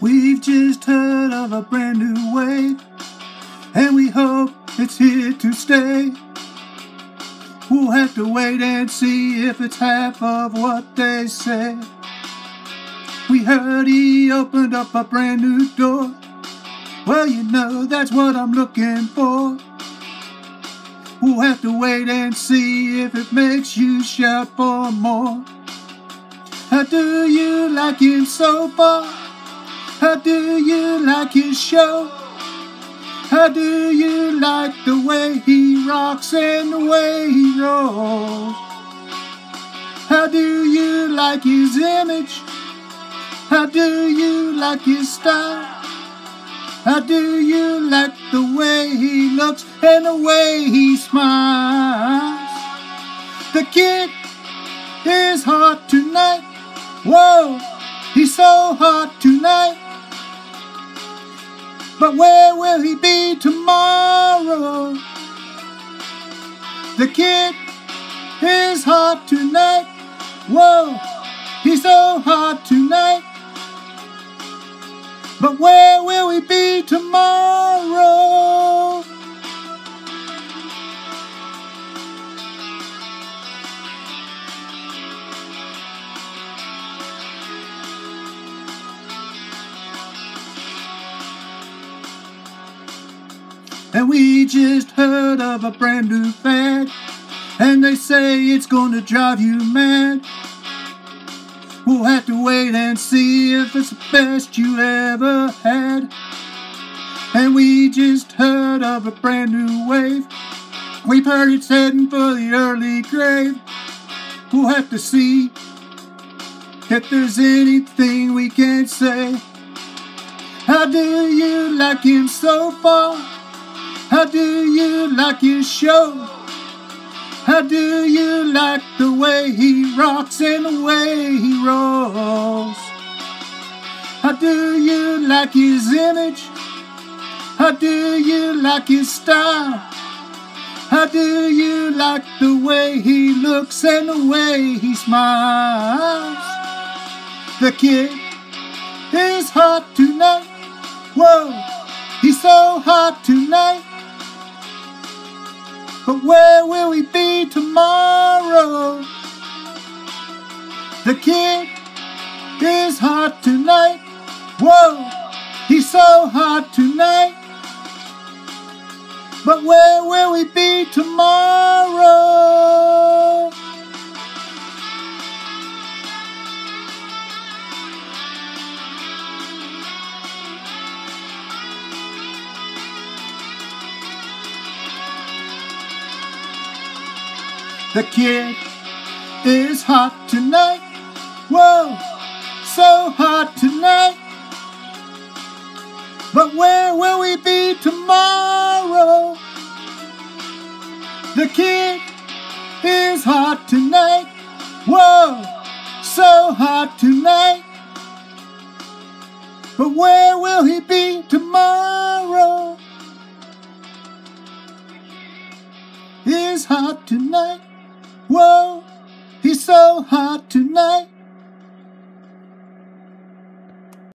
We've just heard of a brand new wave, and we hope it's here to stay. We'll have to wait and see if it's half of what they say. We heard he opened up a brand new door. Well, you know, that's what I'm looking for. We'll have to wait and see if it makes you shout for more. How do you like him so far? How do you like his show? How do you like the way he rocks and the way he rolls? How do you like his image? How do you like his style? How do you like the way he looks and the way he smiles? The kid is hot tonight. Whoa, he's so hot tonight. But where will he be tomorrow? The kid is hot tonight. Whoa, he's so hot tonight. But where will we be tomorrow? And we just heard of a brand new fad, and they say it's gonna drive you mad. We'll have to wait and see if it's the best you ever had. And we just heard of a brand new wave. We've heard it's heading for the early grave. We'll have to see if there's anything we can say. How do you like him so far? How do you like his show? How do you like the way he rocks and the way he rolls? How do you like his image? How do you like his style? How do you like the way he looks and the way he smiles? The kid is hot tonight. Whoa, he's so hot tonight. But where will we be tomorrow? The kid is hot tonight. Whoa, he's so hot tonight. But where will we be tomorrow? The kid is hot tonight. Whoa, so hot tonight. But where will we be tomorrow? The kid is hot tonight. Whoa, so hot tonight. But where will he be tomorrow? Is hot tonight. Whoa, he's so hot tonight.